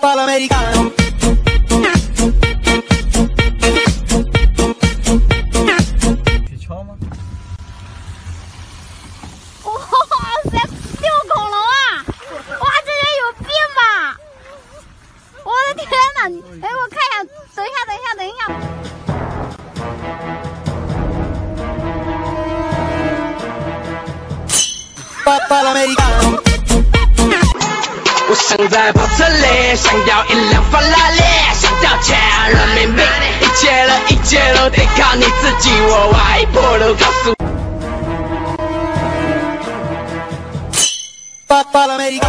Papà l'americano. 去敲吗？我想在跑车里想要一辆法拉利想赚钱人民币一切的一切都得靠你自己我外婆都告诉我巴巴拉梅拉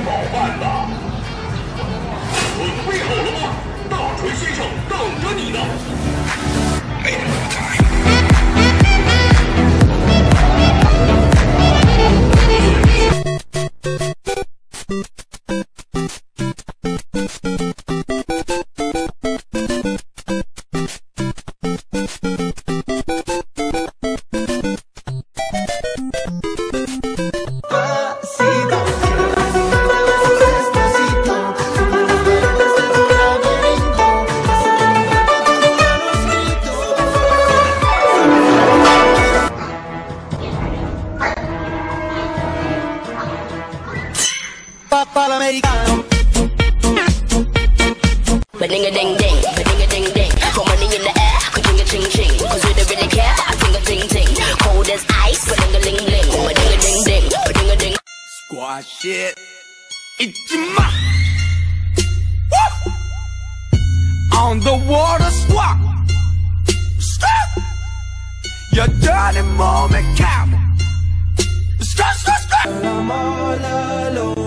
饱饭吧？准备好了吗？大锤先生等着你呢。Papà l'americano. Ba-ding a ding ding, ba-ding a ding ding. Throw money in the air, ka-ching a ching ching. Cause we don't really care, I ting a ting ting. Cold as ice, ba-ding a ling ling. Ba-ding a ding ding, ba-ding a ding. Squash shit. Ichima. Woo! On the water swap. Stop! Your dirty moment count. Stop, stop, stop!